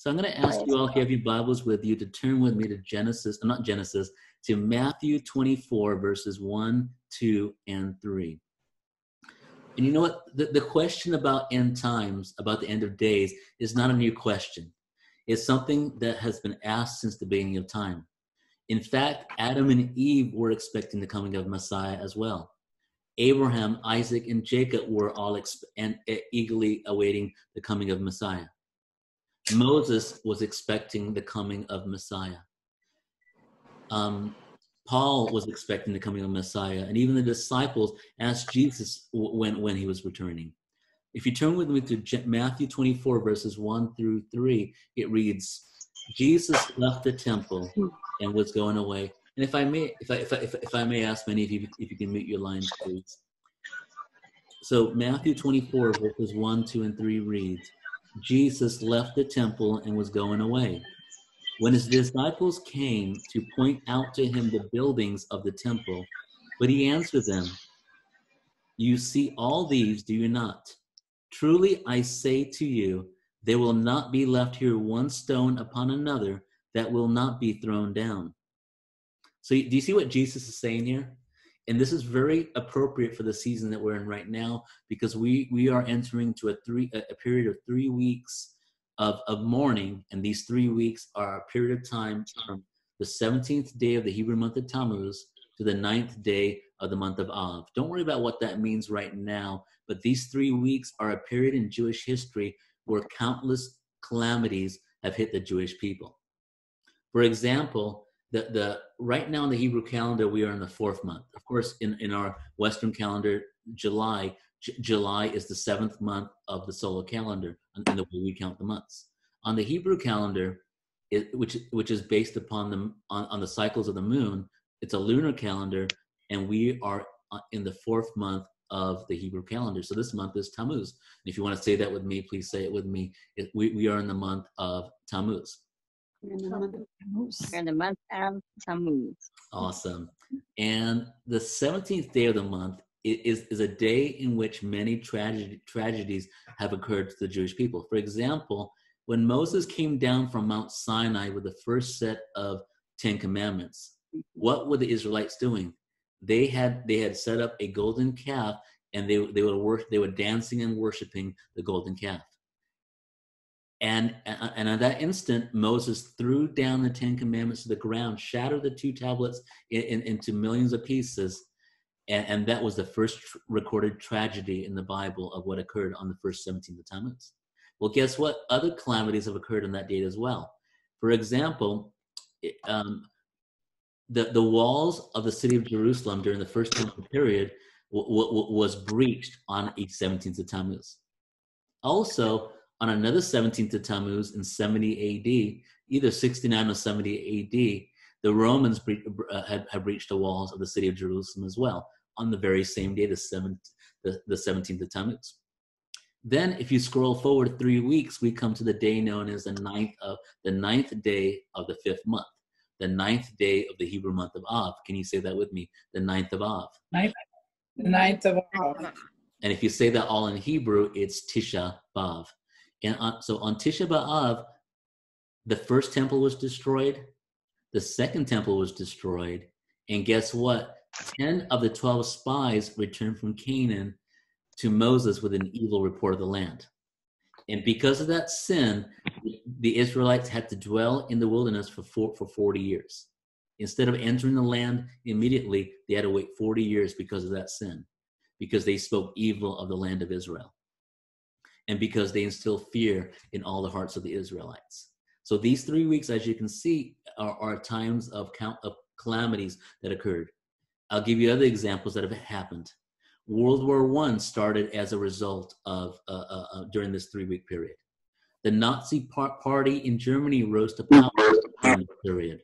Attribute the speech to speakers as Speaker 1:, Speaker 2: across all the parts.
Speaker 1: So I'm going to ask you all, if you have your Bibles with you, to turn with me to Genesis, not Genesis, to Matthew 24, verses 1, 2, and 3. And you know what? The, the question about end times, about the end of days, is not a new question. It's something that has been asked since the beginning of time. In fact, Adam and Eve were expecting the coming of Messiah as well. Abraham, Isaac, and Jacob were all exp- and, uh, eagerly awaiting the coming of Messiah. Moses was expecting the coming of Messiah. Um, Paul was expecting the coming of Messiah, and even the disciples asked Jesus when, when he was returning. If you turn with me to Matthew 24, verses 1 through 3, it reads, Jesus left the temple and was going away. And if I may, if I, if I, if I may ask many of you, if you can mute your lines, please. So Matthew 24, verses 1, 2, and 3 reads, Jesus left the temple and was going away. When his disciples came to point out to him the buildings of the temple, but he answered them, You see all these, do you not? Truly I say to you, there will not be left here one stone upon another that will not be thrown down. So, do you see what Jesus is saying here? And this is very appropriate for the season that we're in right now because we we are entering to a three a period of three weeks of of mourning, and these three weeks are a period of time from the 17th day of the Hebrew month of Tammuz to the ninth day of the month of Av. Don't worry about what that means right now, but these three weeks are a period in Jewish history where countless calamities have hit the Jewish people. For example, the, the right now in the Hebrew calendar, we are in the fourth month. Of course, in, in our Western calendar, July, J- July is the seventh month of the solar calendar, and the way we count the months. On the Hebrew calendar, it, which which is based upon the on, on the cycles of the moon, it's a lunar calendar, and we are uh, in the fourth month of the Hebrew calendar. So this month is Tammuz. And if you want to say that with me, please say it with me. It, we, we are in the month of Tammuz.
Speaker 2: In the month of Tammuz. In the month of Tammuz.
Speaker 1: Awesome. And the 17th day of the month is, is a day in which many tragedy, tragedies have occurred to the Jewish people. For example, when Moses came down from Mount Sinai with the first set of Ten Commandments, mm-hmm. what were the Israelites doing? They had they had set up a golden calf, and they they were worship, they were dancing and worshiping the golden calf. And, and at that instant, Moses threw down the Ten Commandments to the ground, shattered the two tablets in, in, into millions of pieces. And, and, that was the first recorded tragedy in the Bible of what occurred on the first 17th of Tammuz. Well, guess what? Other calamities have occurred on that date as well. For example, um, the, the walls of the city of Jerusalem during the first temple period w- w- was breached on a 17th of Tammuz. Also, on another 17th of Tammuz in 70 AD, either 69 or 70 AD, the Romans bre- uh, had, had breached the walls of the city of Jerusalem as well on the very same day, the, seventh, the, the 17th of Tammuz. Then, if you scroll forward three weeks, we come to the day known as the ninth of the ninth day of the fifth month, the ninth day of the Hebrew month of Av. Can you say that with me? The ninth of Av.
Speaker 3: Ninth, ninth of Av.
Speaker 1: And if you say that all in Hebrew, it's Tisha B'av. And on, so on Tisha B'Av, the first temple was destroyed, the second temple was destroyed, and guess what? 10 of the 12 spies returned from Canaan to Moses with an evil report of the land. And because of that sin, the Israelites had to dwell in the wilderness for, four, for 40 years. Instead of entering the land immediately, they had to wait 40 years because of that sin, because they spoke evil of the land of Israel and because they instill fear in all the hearts of the Israelites. So these three weeks, as you can see, are, are times of, count, of calamities that occurred. I'll give you other examples that have happened. World War One started as a result of uh, uh, uh, during this three-week period. The Nazi par- party in Germany rose to power during this period.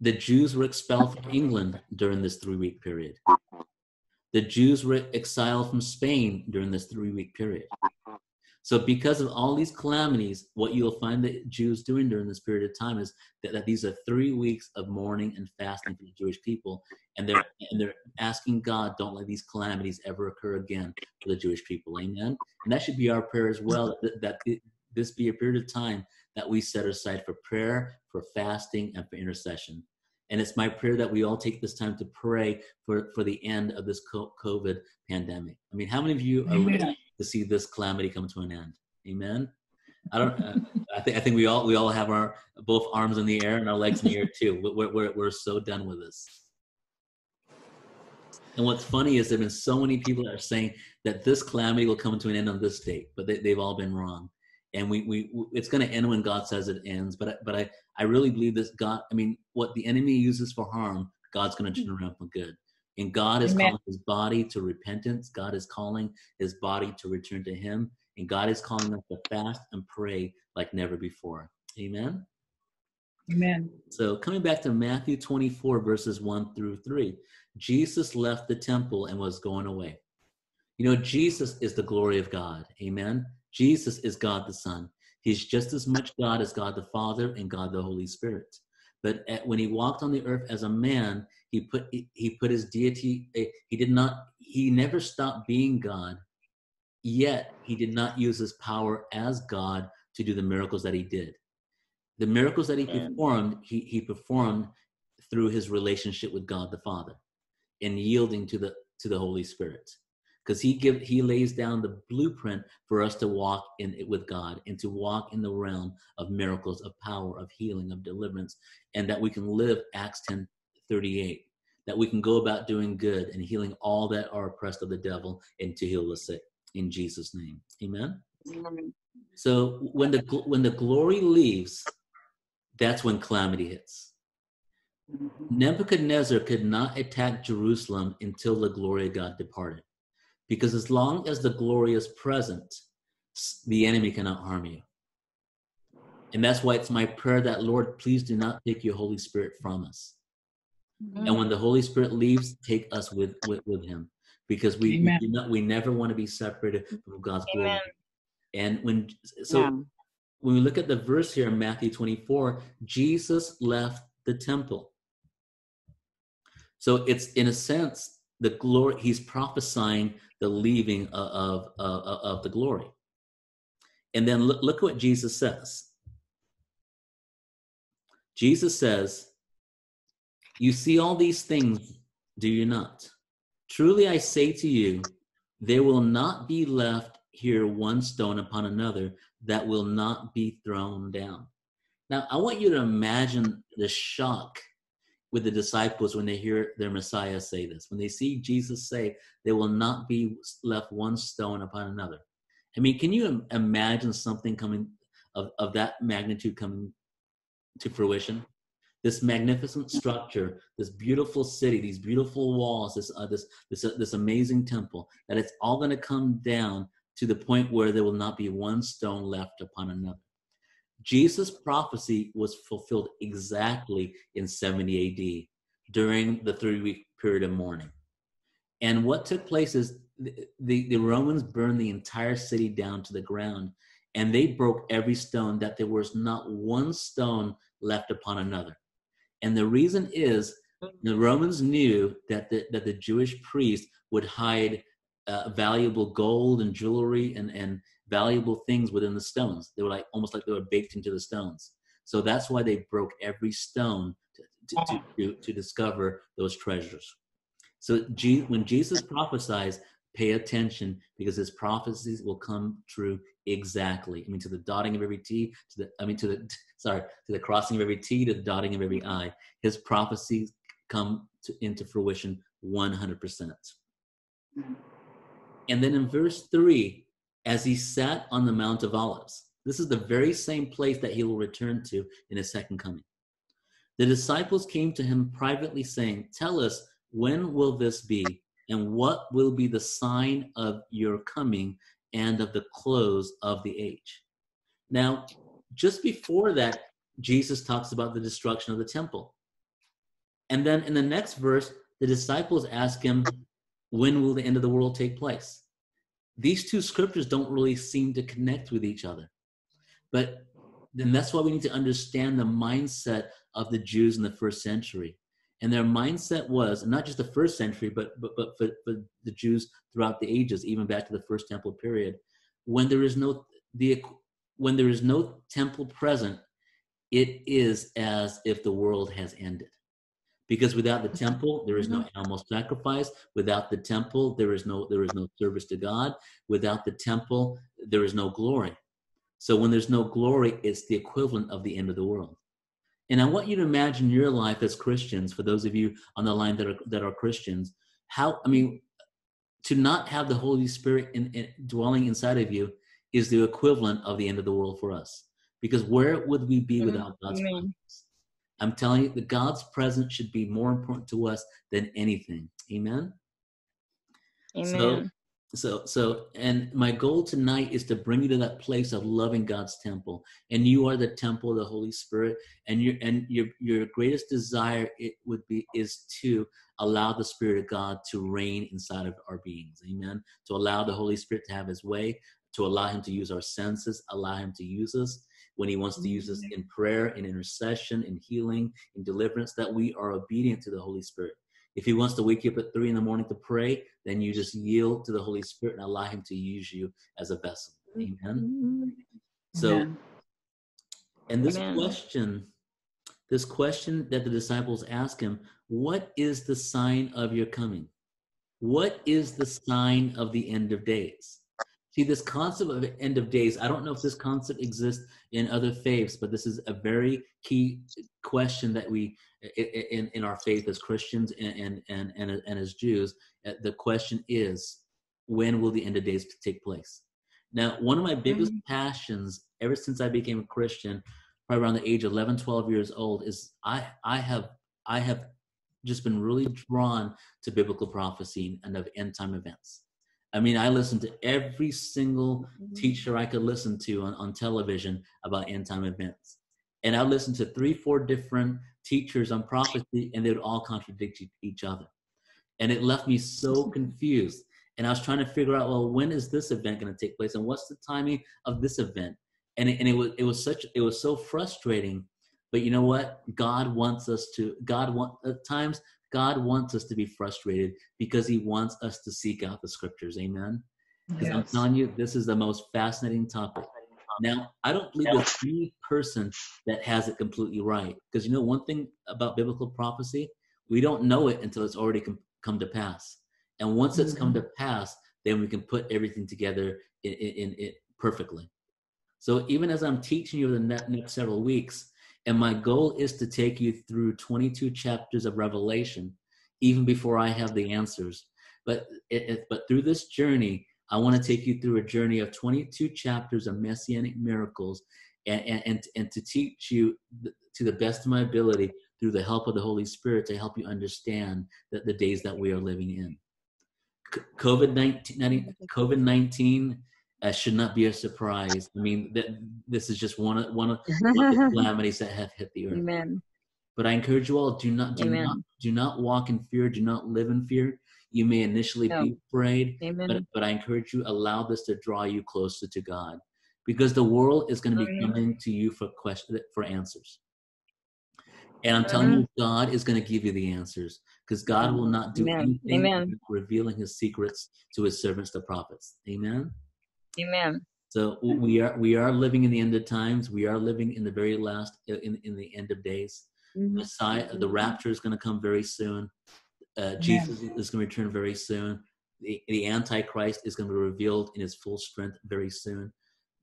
Speaker 1: The Jews were expelled from England during this three-week period. The Jews were exiled from Spain during this three week period. So, because of all these calamities, what you'll find the Jews doing during this period of time is that, that these are three weeks of mourning and fasting for the Jewish people, and they're and they're asking God, don't let these calamities ever occur again for the Jewish people. Amen. And that should be our prayer as well. That, that this be a period of time that we set aside for prayer, for fasting, and for intercession. And it's my prayer that we all take this time to pray for, for the end of this COVID pandemic. I mean, how many of you are ready to see this calamity come to an end? Amen. I don't. Uh, I think I think we all we all have our both arms in the air and our legs in the air too. We're we're we're so done with this. And what's funny is there've been so many people that are saying that this calamity will come to an end on this date, but they, they've all been wrong. And we, we it's going to end when God says it ends. But but I I really believe this God. I mean, what the enemy uses for harm, God's going to turn around for good. And God is Amen. calling His body to repentance. God is calling His body to return to Him, and God is calling us to fast and pray like never before. Amen.
Speaker 3: Amen.
Speaker 1: So coming back to Matthew 24 verses 1 through 3, Jesus left the temple and was going away. You know, Jesus is the glory of God. Amen. Jesus is God the Son. He's just as much God as God the Father and God the Holy Spirit. But at, when he walked on the earth as a man, he put he put his deity. Eh, he did not. He never stopped being God. Yet he did not use his power as God to do the miracles that he did. The miracles that he performed, he, he performed through his relationship with God the Father and yielding to the to the Holy Spirit because he give he lays down the blueprint for us to walk in it with God and to walk in the realm of miracles, of power, of healing, of deliverance, and that we can live Acts 10 38, that we can go about doing good and healing all that are oppressed of the devil and to heal the sick in Jesus' name. Amen. Amen. So when the when the glory leaves, that's when calamity hits. Mm-hmm. Nebuchadnezzar could not attack Jerusalem until the glory of God departed. Because as long as the glory is present, the enemy cannot harm you. And that's why it's my prayer that, Lord, please do not take your Holy Spirit from us. Mm-hmm. And when the Holy Spirit leaves, take us with, with, with him. Because we, we, not, we never want to be separated from God's Amen. glory. And when so yeah. when we look at the verse here in Matthew 24, Jesus left the temple. So it's in a sense the glory he's prophesying the leaving of, of, of, the glory. And then look, look what Jesus says. Jesus says, You see all these things, do you not? Truly I say to you, there will not be left here one stone upon another that will not be thrown down. Now, I want you to imagine the shock with the disciples when they hear their Messiah say this. When they see Jesus say, there will not be left one stone upon another. I mean, can you imagine something coming of, of that magnitude coming to fruition? This magnificent structure, this beautiful city, these beautiful walls, this uh, this this uh, this amazing temple, that it's all going to come down to the point where there will not be one stone left upon another. Jesus' prophecy was fulfilled exactly in 70 AD during the three week period of mourning. And what took place is the, the, the, Romans burned the entire city down to the ground and they broke every stone, that there was not one stone left upon another. And the reason is the Romans knew that the, that the Jewish priest would hide uh, valuable gold and jewelry and, and valuable things within the stones. They were like almost like they were baked into the stones. So that's why they broke every stone to, to, to, to discover those treasures. So G, when Jesus prophesies, pay attention because his prophecies will come true exactly. I mean, to the dotting of every T, to the I mean to the sorry, to the crossing of every T, to the dotting of every I. His prophecies come to, into fruition 100%. Hmm. And then in verse 3, as he sat on the Mount of Olives. This is the very same place that he will return to in his second coming. The disciples came to him privately, saying, Tell us, when will this be? And what will be the sign of your coming and of the close of the age? Now, just before that, Jesus talks about the destruction of the temple. And then in the next verse, the disciples ask him, When will the end of the world take place? These two scriptures don't really seem to connect with each other. But then that's why we need to understand the mindset of the Jews in the first century. And their mindset was not just the first century, but but, but for, for the Jews throughout the ages, even back to the first temple period, when there is no the when there is no temple present, it is as if the world has ended. Because without the temple, there is no
Speaker 2: Mm-hmm.
Speaker 1: animal sacrifice. Without the temple, there is no there is no service to God. Without the temple, there is no glory. So when there's no glory, it's the equivalent of the end of the world. And I want you to imagine your life as Christians, for those of you on the line that are that are Christians, how I mean, to not have the Holy Spirit in, in, dwelling inside of you is the equivalent of the end of the world for us. Because where would we be
Speaker 2: Mhm.
Speaker 1: without God's presence? I'm telling you, that God's presence should be more important to us than anything. Amen.
Speaker 2: Amen.
Speaker 1: So, so, and my goal tonight is to bring you to that place of loving God's temple, and you are the temple of the Holy Spirit, and your and your your greatest desire it would be is to allow the Spirit of God to reign inside of our beings, Amen. To allow the Holy Spirit to have His way, to allow Him to use our senses, allow Him to use us when He wants to use us mm-hmm. in prayer, in intercession, in healing, in deliverance. That we are obedient to the Holy Spirit. If he wants to wake you up at three in the morning to pray, then you just yield to the Holy Spirit and allow him to use you as a vessel. Amen. Mm-hmm. So,
Speaker 3: Amen.
Speaker 1: and this
Speaker 2: Amen.
Speaker 1: question, this question that the disciples ask him, what is the sign of your coming? What is the sign of the end of days? See, this concept of end of days, I don't know if this concept exists in other faiths, but this is a very key question that we, in, in our faith as Christians and, and, and, and, as Jews, uh, the question is, when will the end of days take place? Now, one of my biggest passions ever since I became a Christian, probably around the age of 11, 12 years old, is I, I have, I have just been really drawn to biblical prophecy and of end time events. I mean, I listened to every single mm-hmm. teacher I could listen to on, on television about end time events. And I listened to three, four different teachers on prophecy, and they would all contradict each other. And it left me so confused. And I was trying to figure out, well, when is this event going to take place, and what's the timing of this event? And it, and it was it was such it was so frustrating. But you know what? God wants us to. God want at times God wants us to be frustrated because He wants us to seek out the Scriptures. Amen. Because I'm telling you, this is the most fascinating topic. Now, I don't believe there's any person that has it completely right. Because you know, one thing about biblical prophecy, we don't know it until it's already com- come to pass. And once it's come mm-hmm. to pass, then we can put everything together in, in, in it perfectly. So even as I'm teaching you the ne- next several weeks, and my goal is to take you through 22 chapters of Revelation, even before I have the answers. But it, it, but through this journey, I want to take you through a journey of 22 chapters of messianic miracles, and and and, to teach you to the best of my ability through the help of the Holy Spirit to help you understand that the days that we are living in. COVID 19 COVID 19 uh, should not be a surprise. I mean, that this is just one of, one of, one of the calamities that have hit the earth.
Speaker 2: Amen.
Speaker 1: But I encourage you all: do not, do
Speaker 2: Amen.
Speaker 1: not, do not walk in fear. Do not live in fear. You may initially
Speaker 2: No.
Speaker 1: be afraid,
Speaker 2: Amen.
Speaker 1: but but I encourage you: allow this to draw you closer to God, because the world is going to be coming to you for question for answers. And I'm telling you, God is going to give you the answers, because God will not do
Speaker 2: Amen.
Speaker 1: anything
Speaker 2: Amen.
Speaker 1: revealing His secrets to His servants, the prophets. Amen.
Speaker 2: Amen.
Speaker 1: So we are we are living in the end of times. We are living in the very last in in the end of days. Messiah, the rapture is going to come very soon. Uh, Jesus is going to return very soon. The, the Antichrist is going to be revealed in his full strength very soon.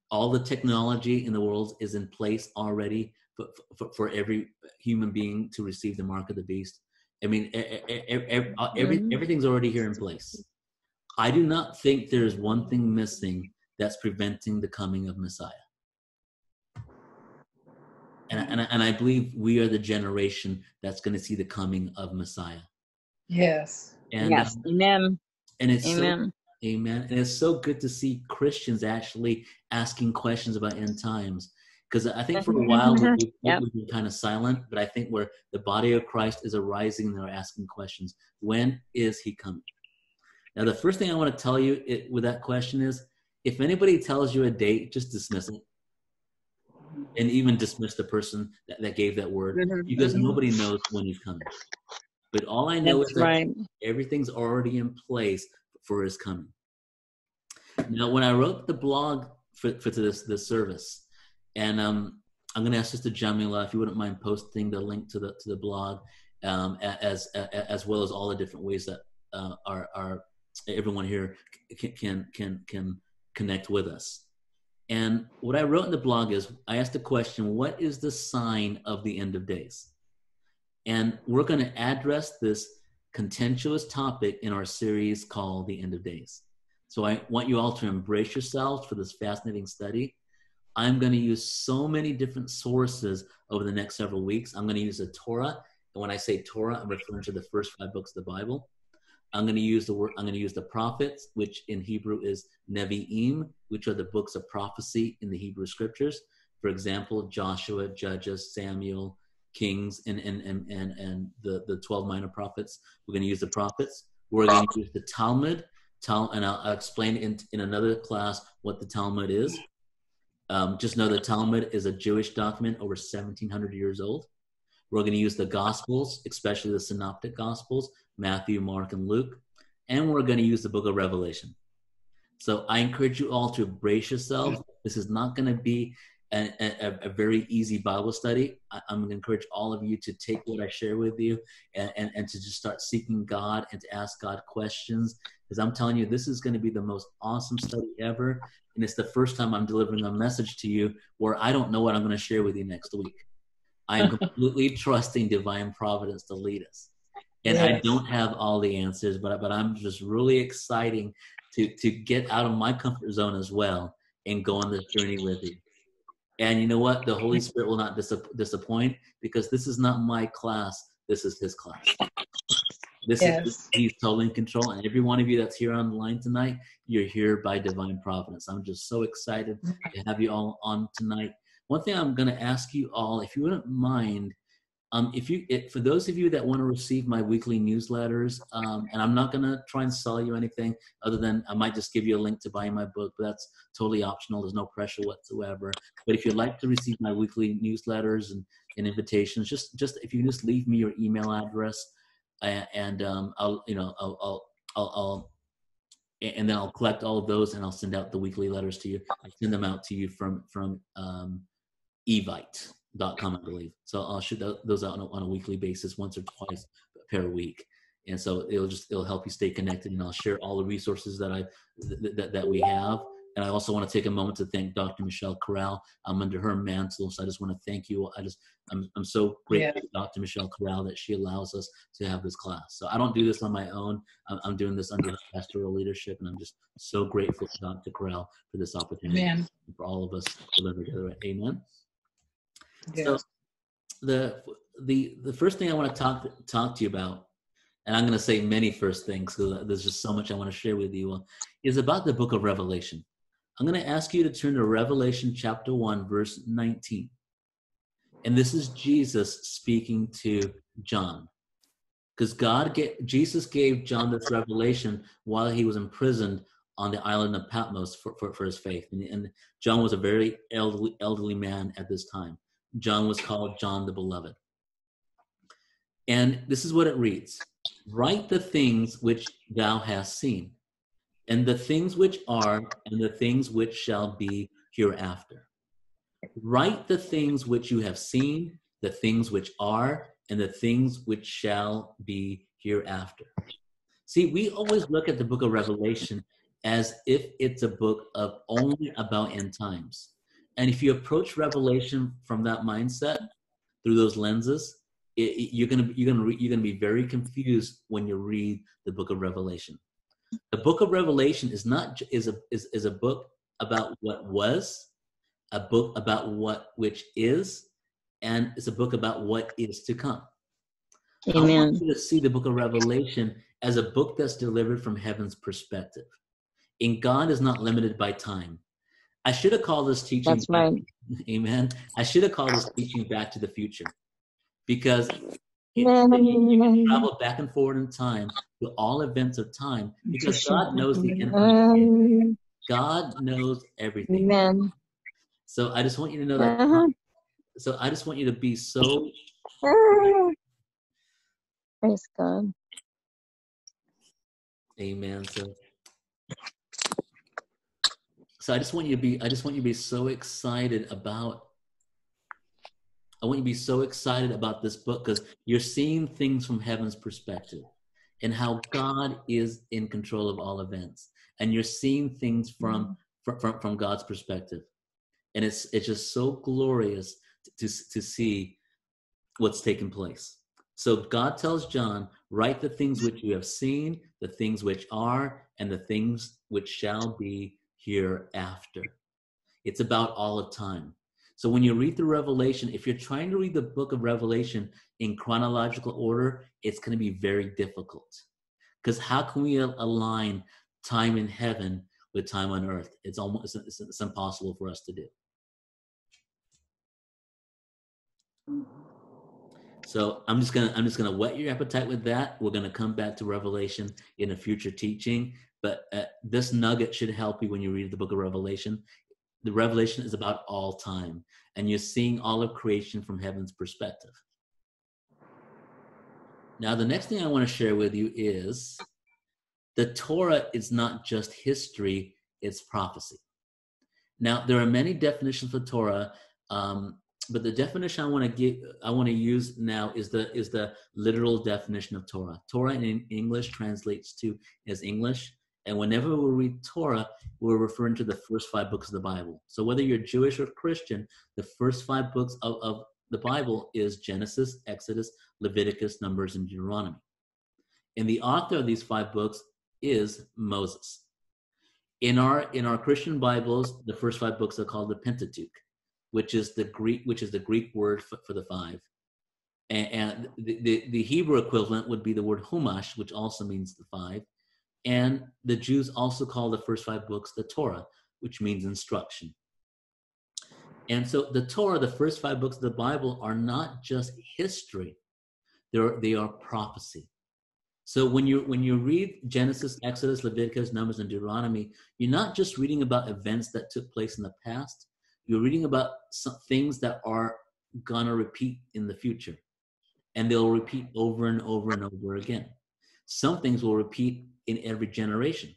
Speaker 1: All the technology in the world is in place already for, for, for every human being to receive the mark of the beast. I mean, every, everything's already here in place. I do not think there's one thing missing that's preventing the coming of Messiah. And, and, I- and I believe we are the generation that's going to see the coming of Messiah.
Speaker 3: Yes.
Speaker 1: And,
Speaker 2: yes.
Speaker 1: um,
Speaker 2: Amen.
Speaker 1: and it's so,
Speaker 2: Amen.
Speaker 1: amen. And it's so good to see Christians actually asking questions about end times. Because I think for a while we, we,
Speaker 2: Yep.
Speaker 1: we've been kind of silent, but I think where the body of Christ is arising and they're asking questions. When is he coming? Now, the first thing I want to tell you it, with that question is if anybody tells you a date, just dismiss it. And even dismiss the person that, that gave that word
Speaker 2: Mhm,
Speaker 1: because
Speaker 2: mhm.
Speaker 1: nobody knows when he's coming. But all I know
Speaker 2: That's
Speaker 1: is that
Speaker 2: right.
Speaker 1: everything's already in place for his coming. Now, when I wrote the blog for, for this this service, And um, I'm going to ask Sister Jamila if you wouldn't mind posting the link to the to the blog, um, as, as as well as all the different ways that uh, our our everyone here can can can can connect with us. And what I wrote in the blog is I asked the question, what is the sign of the end of days? And we're going to address this contentious topic in our series called The End of Days. So I want you all to embrace yourselves for this fascinating study. I'm going to use so many different sources over the next several weeks. I'm going to use the Torah. And when I say Torah, I'm referring to the first five books of the Bible. I'm going to use the word, I'm going to use the prophets, which in Hebrew is Nevi'im, which are the books of prophecy in the Hebrew scriptures. For example, Joshua, Judges, Samuel, Kings, and, and, and, and, and the, the 12 minor prophets. We're going to use the prophets. We're going to use the Talmud, Tal, and I'll, I'll explain in, in another class what the Talmud is. Um, just know the Talmud is a Jewish document over 1700 years old. We're going to use the Gospels, especially the Synoptic Gospels, Matthew, Mark, and Luke. And we're going to use the book of Revelation. So I encourage you all to brace yourselves. This is not going to be a, a, a, very easy Bible study. I, am going to encourage all of you to take what I share with you and, and, and to just start seeking God and to ask God questions. Because I'm telling you, this is going to be the most awesome study ever. And it's the first time I'm delivering a message to you where I don't know what I'm going to share with you next week. I am completely trusting divine providence to lead us and yes. I don't have all the answers, but but I'm just really exciting to to get out of my comfort zone as well and go on this journey with you. And you know what? The Holy Spirit will not dis- disappoint because this is not my class. This is His class. This yes. is He's totally in control. And every one of you that's here on the line tonight, you're here by divine providence. I'm just so excited to have you all on tonight. One thing I'm going to ask you all, if you wouldn't mind um, if you, for those of you that want to receive my weekly newsletters, um, and I'm not going to try and sell you anything other than I might just give you a link to buy my book, but that's totally optional. There's no pressure whatsoever. But if you'd like to receive my weekly newsletters and, and invitations, just, just if you just leave me your email address and, and um, I'll, you know, I'll, I'll, I'll, I'll and then I'll collect all of those and I'll send out the weekly letters to you. I send them out to you from, from, um, Evite dot com, I believe. So I'll shoot those out on a, on a, weekly basis, once or twice per week. And so it'll just it'll help you stay connected, and I'll share all the resources that I th- that that we have. And I also want to take a moment to thank Dr. Michelle Corral. I'm under her mantle, so I just want to thank you. I just I'm I'm so grateful yeah. Dr. Michelle Corral that she allows us to have this class. So I don't do this on my own. I'm, I'm doing this under pastoral leadership, and I'm just so grateful to Dr. Corral for this opportunity Man. for all of us to live together. Amen. So the the the first thing I want to talk talk to you about, and I'm going to say many first things because there's just so much I want to share with you, is about the book of Revelation. I'm going to ask you to turn to Revelation chapter one, verse 19, and this is Jesus speaking to John, because God get Jesus gave John this revelation while he was imprisoned on the island of Patmos for, for, for his faith. And, and, John was a very elderly, elderly man at this time. John was called John the Beloved. And this is what it reads Write the things which thou hast seen, and the things which are, and the things which shall be hereafter. Write the things which you have seen, the things which are, and the things which shall be hereafter. See, we always look at the book of Revelation as if it's a book of only about end times. And if you approach Revelation from that mindset through those lenses, it, it, you're gonna you're gonna you're gonna be very confused when you read the book of Revelation. The book of Revelation is not is a is, is a book about what was, a book about what which is, and it's a book about what is to come. Amen. I want you to see the book of Revelation as a book that's delivered from heaven's perspective. And God is not limited by time. I should have called this teaching.
Speaker 2: That's right.
Speaker 1: Amen. I should have called this teaching back to the future because it, can travel back and forward in time to all events of time because God knows the end. God knows everything. Amen. So I just want you to know that. Uh-huh. So I just want you to be so.
Speaker 2: Praise God.
Speaker 1: Amen. So so I just want you to be I just want you to be so excited about I want you to be so excited about this book because you're seeing things from heaven's perspective and how God is in control of all events. And you're seeing things from, mm-hmm. from, from, from God's perspective. And it's, it's just so glorious to, to see what's taking place. So God tells John, write the things which you have seen, the things which are, and the things which shall be hereafter. It's about all of time. So when you read the Revelation, if you're trying to read the book of Revelation in chronological order, it's going to be very difficult. Because how can we align time in heaven with time on earth? It's almost it's, it's impossible for us to do. So I'm just gonna I'm just gonna whet your appetite with that. We're gonna come back to Revelation in a future teaching, but uh, this nugget should help you when you read the book of Revelation. The revelation is about all time and you're seeing all of creation from heaven's perspective. Now the next thing i want to share with you is the torah is not just history it's prophecy. Now there are many definitions for torah um, but the definition i want to give i want to use now is the is the literal definition of torah. Torah in english translates to as english and whenever we read Torah, we're referring to the first five books of the Bible. So whether you're Jewish or Christian, the first five books of, of the Bible is Genesis, Exodus, Leviticus, Numbers, and Deuteronomy. And the author of these five books is Moses. In our in our Christian Bibles, the first five books are called the Pentateuch, which is the Greek which is the Greek word for, for the five. And, and the, the, the Hebrew equivalent would be the word Humash, which also means the five and the Jews also call the first five books the Torah, which means instruction. And so the Torah, the first five books of the Bible, are not just history, they're, they are prophecy. So when you when you read Genesis, Exodus, Leviticus, Numbers, and Deuteronomy, you're not just reading about events that took place in the past. You're reading about some things that are gonna repeat in the future, and they'll repeat over and over and over again. Some things will repeat in every generation.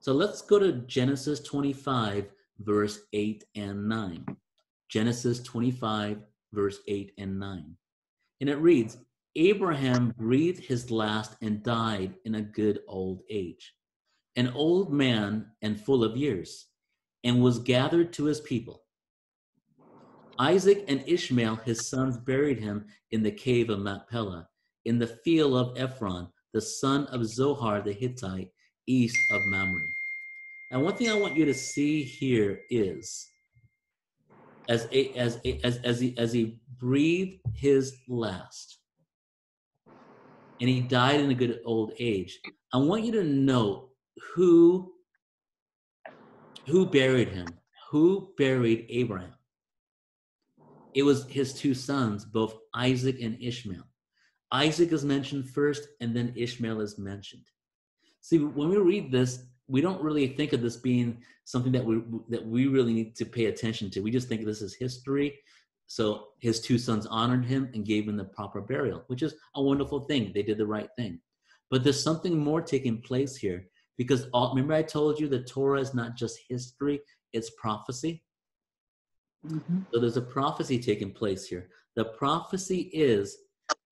Speaker 1: So let's go to Genesis 25, verse 8 and 9. Genesis 25, verse 8 and 9. And it reads Abraham breathed his last and died in a good old age, an old man and full of years, and was gathered to his people. Isaac and Ishmael, his sons, buried him in the cave of Machpelah, in the field of Ephron, the son of Zohar the Hittite, east of Mamre. And one thing I want you to see here is as a, as a, as as he as he breathed his last, and he died in a good old age. I want you to know who who buried him, who buried Abraham. It was his two sons, both Isaac and Ishmael. Isaac is mentioned first, and then Ishmael is mentioned. See, when we read this, we don't really think of this being something that we that we really need to pay attention to. We just think this is history. So his two sons honored him and gave him the proper burial, which is a wonderful thing. They did the right thing. But there's something more taking place here because all, remember I told you the Torah is not just history; it's prophecy. Mm-hmm. So there's a prophecy taking place here. The prophecy is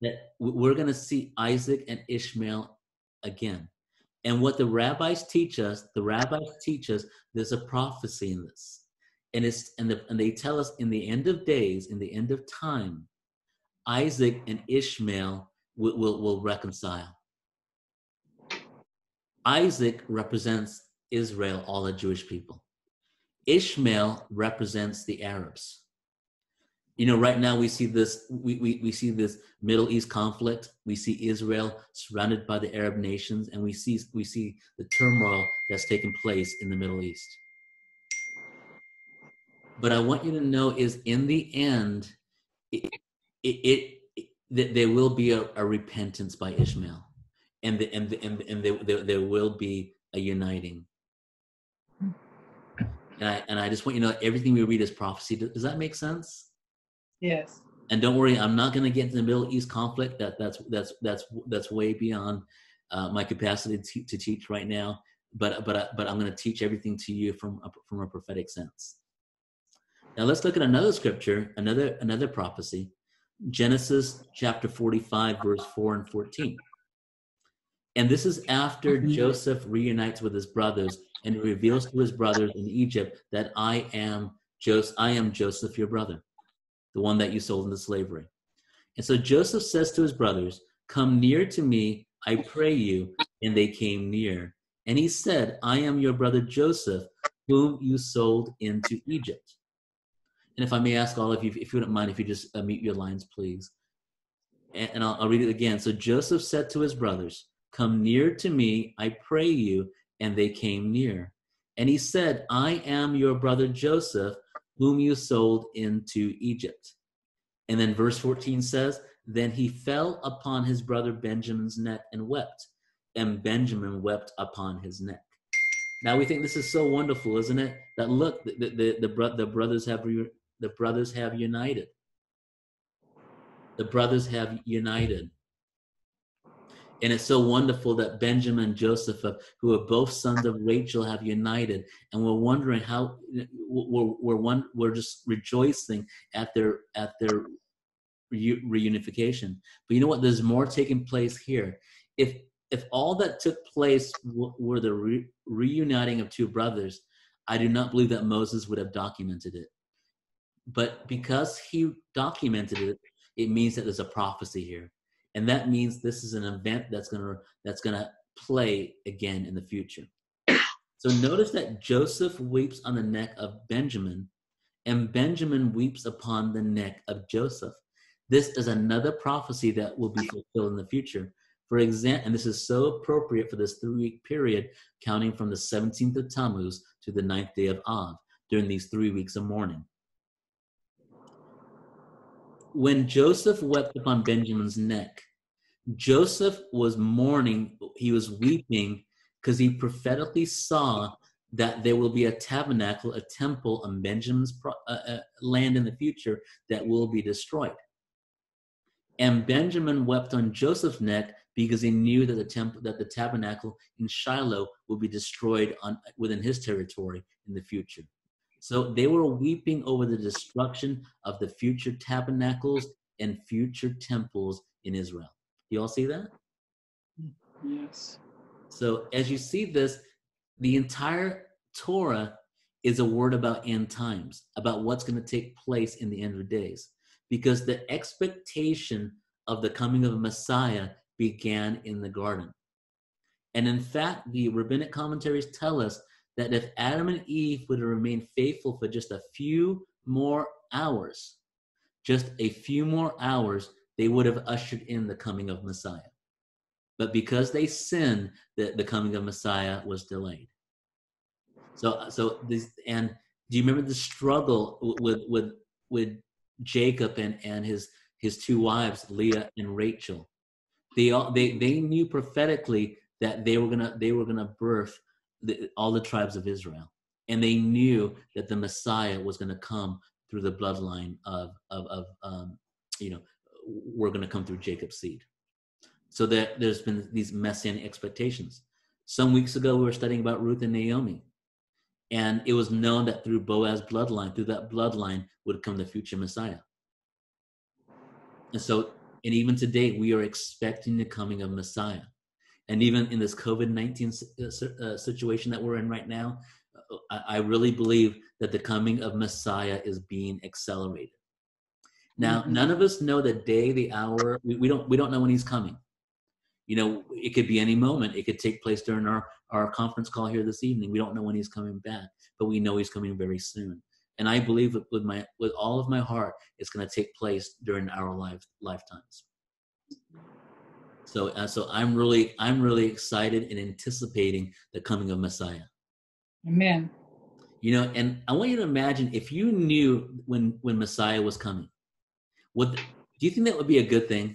Speaker 1: that we're going to see Isaac and Ishmael again. And what the rabbis teach us, the rabbis teach us there's a prophecy in this. And it's and, the, and they tell us in the end of days, in the end of time, Isaac and Ishmael will, will, will reconcile. Isaac represents Israel, all the Jewish people. Ishmael represents the Arabs you know right now we see this we, we, we see this middle east conflict we see israel surrounded by the arab nations and we see we see the turmoil that's taken place in the middle east but i want you to know is in the end it, it, it, it that there will be a, a, repentance by ishmael and the, and the, and, and there, there, there will be a uniting and I, and I just want you to know everything we read is prophecy. Does that make sense?
Speaker 3: Yes.
Speaker 1: And don't worry, I'm not going to get into the Middle East conflict. That that's that's that's that's way beyond uh, my capacity to, to, teach right now. But but but I'm going to teach everything to you from a, from a prophetic sense. Now let's look at another scripture, another another prophecy. Genesis chapter 45 verse 4 and 14. And this is after. Joseph reunites with his brothers and reveals to his brothers in Egypt that I am Joseph, I am Joseph your brother, the one that you sold into slavery. And so Joseph says to his brothers, Come near to me, I pray you. And they came near. And he said, I am your brother Joseph, whom you sold into Egypt. And if I may ask all of you, if you wouldn't mind, if you just uh, mute your lines, please. And, and I'll, I'll read it again. So Joseph said to his brothers, Come near to me, I pray you. And they came near. And he said, I am your brother Joseph, whom you sold into Egypt. And then verse 14 says, Then he fell upon his brother Benjamin's neck and wept, and Benjamin wept upon his neck. Now we think this is so wonderful, isn't it? That look, the the the, bro- the brothers have re- the brothers have united. The brothers have united. And it's so wonderful that Benjamin and Joseph, who are both sons of Rachel, have united. And we're wondering how we're, we're, one, we're just rejoicing at their at their reunification. But you know what? There's more taking place here. If if all that took place were the re- reuniting of two brothers, I do not believe that Moses would have documented it. But because he documented it, it means that there's a prophecy here, and that means this is an event that's gonna that's gonna play again in the future. So notice that Joseph weeps on the neck of Benjamin, and Benjamin weeps upon the neck of Joseph. This is another prophecy that will be fulfilled in the future. For example, and this is so appropriate for this three week period, counting from the 17th of Tammuz to the ninth day of Av, during these three weeks of mourning. When Joseph wept upon Benjamin's neck, Joseph was mourning, he was weeping because he prophetically saw that there will be a tabernacle, a temple on Benjamin's pro- uh, uh, land in the future that will be destroyed. And Benjamin wept on Joseph's neck because he knew that the temple, that the tabernacle in Shiloh will be destroyed on within his territory in the future. So they were weeping over the destruction of the future tabernacles and future temples in Israel. You all see that?
Speaker 3: Yes.
Speaker 1: So as you see this, the entire Torah is a word about end times, about what's going to take place in the end of days, because the expectation of the coming of a Messiah began in the garden. And in fact, the rabbinic commentaries tell us that if Adam and Eve would have remained faithful for just a few more hours, just a few more hours, they would have ushered in the coming of Messiah. But because they sinned, the, the coming of Messiah was delayed. So, so this, and do you remember the struggle with with with Jacob and and his his two wives, Leah and Rachel? They all they they knew prophetically that they were gonna they were gonna birth the, all the tribes of Israel, and they knew that the Messiah was gonna come through the bloodline of of of um, you know we're gonna come through Jacob's seed. So that there's been these messianic expectations. Some weeks ago, we were studying about Ruth and Naomi. And it was known that through Boaz's bloodline, through that bloodline, would come the future Messiah. And so, and even today, we are expecting the coming of Messiah. And even in this COVID 19 uh, situation that we're in right now, I, I really believe that the coming of Messiah is being accelerated. Now,
Speaker 3: Mhm.
Speaker 1: none of us know the day, the hour. We, we don't we don't know when he's coming. You know, it could be any moment. It could take place during our our conference call here this evening. We don't know when he's coming back, but we know he's coming very soon. And I believe with, with my with all of my heart, it's going to take place during our life lifetimes. So, uh, so I'm really I'm really excited and anticipating the coming of Messiah.
Speaker 3: Amen.
Speaker 1: You know, and I want you to imagine if you knew when when Messiah was coming, would do you think that would be a good thing?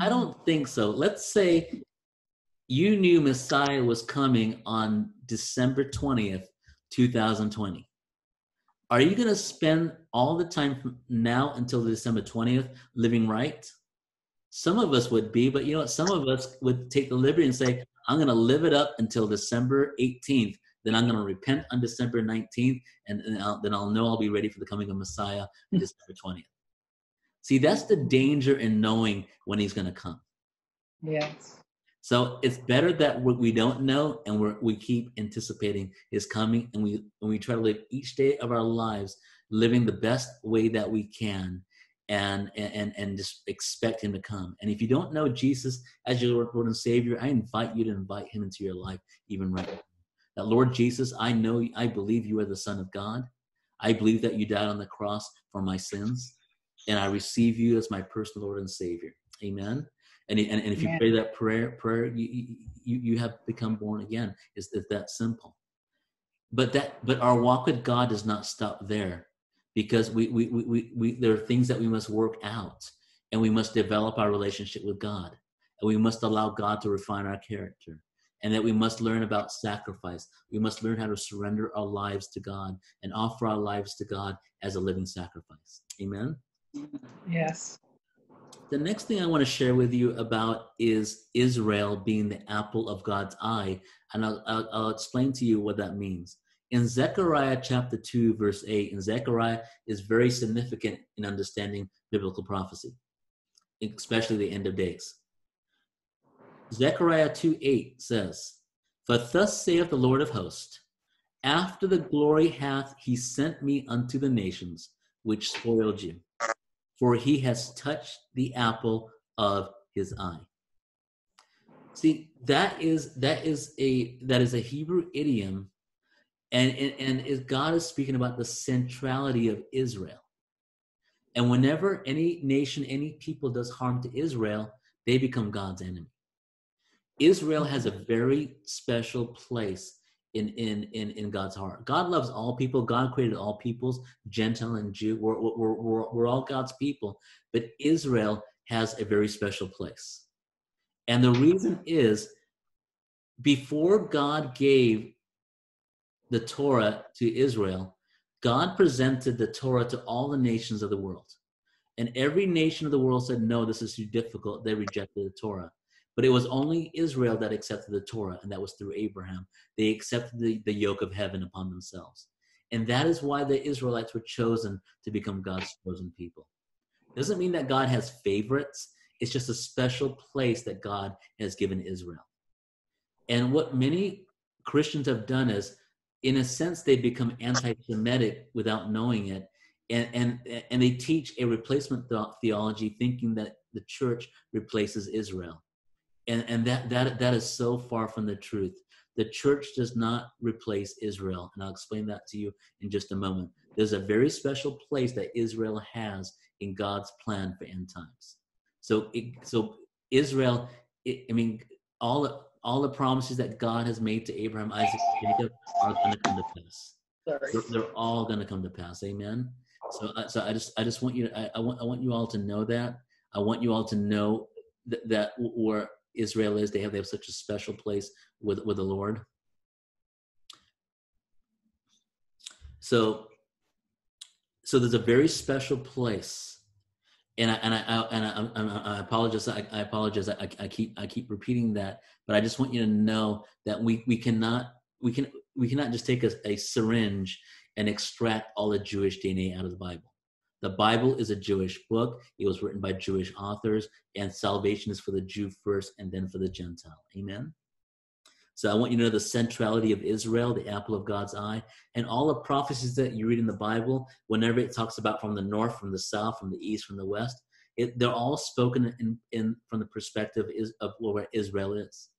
Speaker 1: I don't think so. Let's say you knew Messiah was coming on December 20th, 2020. Are you going to spend all the time from now until December 20th living right? Some of us would be, but you know what? Some of us would take the liberty and say, I'm going to live it up until December 18th, Then I'm going to repent on December 19th, and, and I'll, then I'll know I'll be ready for the coming of Messiah on hmm. December 20th. See, that's the danger in knowing when he's going to come.
Speaker 3: Yes.
Speaker 1: So it's better that we don't know and we we keep anticipating his coming and we and we try to live each day of our lives living the best way that we can and and and just expect him to come. And if you don't know Jesus as your Lord and Savior, I invite you to invite him into your life even right now. That Lord Jesus, I know I believe you are the Son of God. I believe that you died on the cross for my sins, and I receive you as my personal Lord and Savior. Amen. And, and, and if you pray that prayer, prayer, you, you, you have become born again. It's, it's that simple. But that, but our walk with God does not stop there because we, we, we, we, we there are things that we must work out and we must develop our relationship with God and we must allow God to refine our character and that we must learn about sacrifice. We must learn how to surrender our lives to God and offer our lives to God as a living sacrifice. Amen.
Speaker 3: Yes.
Speaker 1: The next thing I want to share with you about is Israel being the apple of God's eye, and I'll, I'll, I'll explain to you what that means. In Zechariah chapter 2, verse 8, and Zechariah is very significant in understanding biblical prophecy, especially the end of days. Zechariah 2 8 says, For thus saith the Lord of hosts, after the glory hath he sent me unto the nations which spoiled you for he has touched the apple of his eye. See, that is that is a that is a Hebrew idiom, and and, and is God is speaking about the centrality of Israel. And whenever any nation, any people does harm to Israel, they become God's enemy. Israel has a very special place in in in in God's heart. God loves all people. God created all peoples, Gentile and Jew. We're we're we're, we're all God's people, but Israel has a very special place, and the reason is before God gave the Torah to Israel, God presented the Torah to all the nations of the world. And every nation of the world said, No, this is too difficult. They rejected the Torah. But it was only Israel that accepted the Torah, and that was through Abraham. They accepted the, the yoke of heaven upon themselves. And that is why the Israelites were chosen to become God's chosen people. It doesn't mean that God has favorites, it's just a special place that God has given Israel. And what many Christians have done is, in a sense, they become anti Semitic without knowing it. And, and, and they teach a replacement theology, thinking that the church replaces Israel. And and that that that is so far from the truth. The church does not replace israel. And i'll explain that to you in just a moment. There's a very special place that israel has in god's plan for end times. So it, so israel it, i mean all all the promises that god has made to abraham isaac jacob are going to come to pass. They're, they're, all going to come to pass. Amen. So uh, so i just i just want you to, I, I want i want you all to know that. I want you all to know that, that where Israel is. They have they have such a special place with with the Lord. So so there's a very special place and I and I, I and I, I, apologize. I, I apologize. I, I, keep I keep repeating that, but I just want you to know that we we cannot we can we cannot just take a, a syringe and extract all the Jewish DNA out of the Bible. The Bible is a Jewish book. It was written by Jewish authors, and salvation is for the Jew first and then for the Gentile. Amen. So I want you to know the centrality of Israel, the apple of God's eye, and all the prophecies that you read in the Bible, whenever it talks about from the north, from the south, from the east, from the west, it, they're all spoken in, in from the perspective of where Israel is.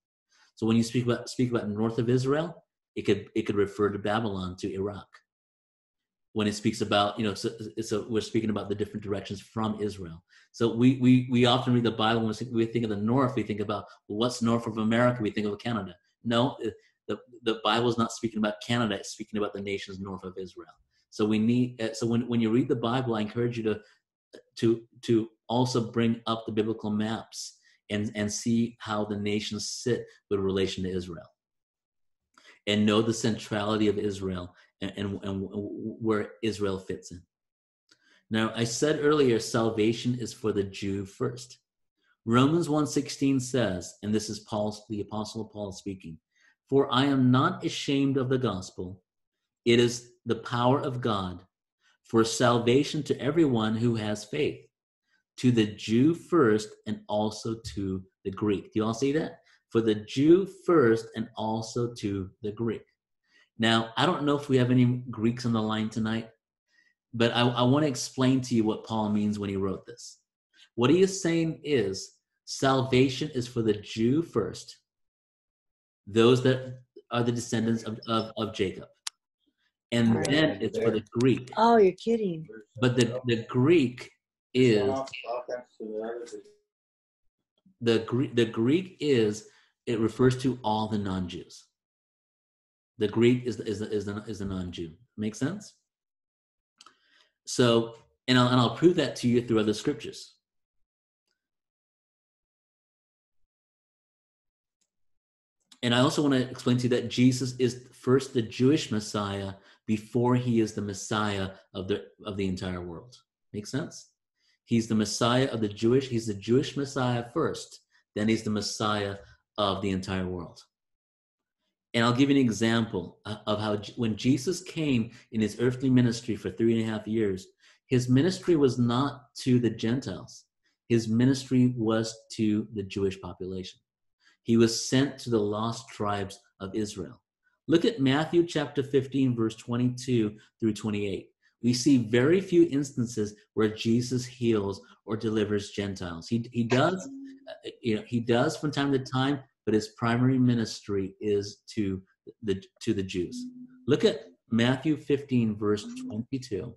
Speaker 1: So when you speak about speak about north of Israel, it could it could refer to Babylon, to Iraq. When it speaks about you know so, so, we're speaking about the different directions from israel. So we we we often read the bible when we think of the north we think about what's north of america? We think of canada no the the bible is not speaking about canada it's speaking about the nations north of israel so we need uh, so when, when you read the bible i encourage you to to to also bring up the biblical maps and and see how the nations sit with relation to israel and know the centrality of israel and, and, and where Israel fits in. Now, I said earlier, salvation is for the Jew first. Romans 1.16 says, and this is Paul, the Apostle Paul speaking, For I am not ashamed of the gospel. It is the power of God for salvation to everyone who has faith, to the Jew first and also to the Greek. Do you all see that? For the Jew first and also to the Greek. Now, I don't know if we have any Greeks on the line tonight, but I, I want to explain to you what Paul means when he wrote this. What he is saying is salvation is for the Jew first, those that are the descendants of, of, of Jacob. And right. then it's for the Greek.
Speaker 2: Oh, you're kidding.
Speaker 1: But the, the Greek is the Greek the Greek is it refers to all the non-Jews. The Greek is the, is the, is the, is the non-Jew. Make sense? So, and I'll, and I'll prove that to you through other scriptures. And I also want to explain to you that Jesus is first the Jewish Messiah before he is the Messiah of the of the entire world. Make sense? He's the Messiah of the Jewish, he's the Jewish Messiah first, then he's the Messiah of the entire world. And I'll give you an example uh, of how when Jesus came in his earthly ministry for three and a half years, his ministry was not to the Gentiles. His ministry was to the Jewish population. He was sent to the lost tribes of Israel. Look at Matthew chapter 15, verse 22 through 28. We see very few instances where Jesus heals or delivers Gentiles. He, he does, uh, you know, he does from time to time, but his primary ministry is to the to the Jews. Look at Matthew 15, verse 22.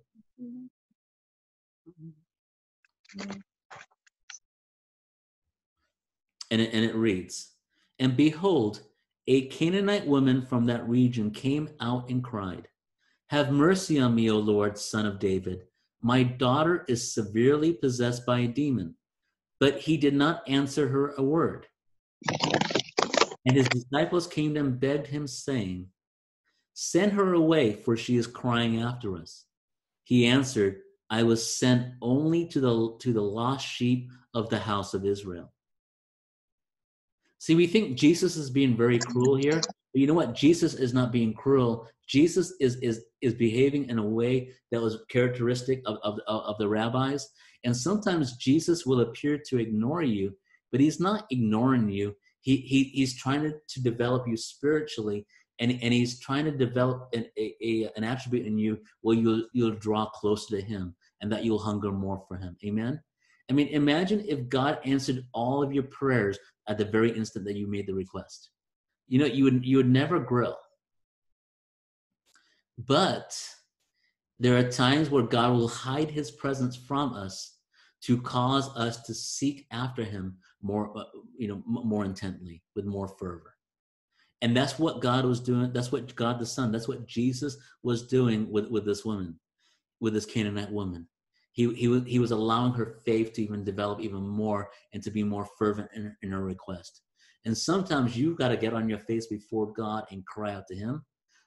Speaker 1: And it, and it reads, And behold, a Canaanite woman from that region came out and cried, Have mercy on me, O Lord, son of David. My daughter is severely possessed by a demon. But he did not answer her a word. And his disciples came and begged him, saying, Send her away, for she is crying after us. He answered, I was sent only to the, to the lost sheep of the house of Israel. See, we think Jesus is being very cruel here. But you know what? Jesus is not being cruel. Jesus is is is behaving in a way that was characteristic of, of, of the rabbis. And sometimes Jesus will appear to ignore you, but he's not ignoring you. He, he he's trying to, to develop you spiritually and, and he's trying to develop an, a, a, an attribute in you where you'll, you'll draw closer to him and that you'll hunger more for him. Amen. I mean, imagine if God answered all of your prayers at the very instant that you made the request. You know, you would you would never grow. But there are times where God will hide his presence from us to cause us to seek after him more uh, you know more intently with more fervor. And that's what God was doing. That's what God the Son, that's what Jesus was doing with, with this woman, with this Canaanite woman he, he, was, he was allowing her faith to even develop even more and to be more fervent in, in her request. And sometimes you've got to get on your face before God and cry out to Him.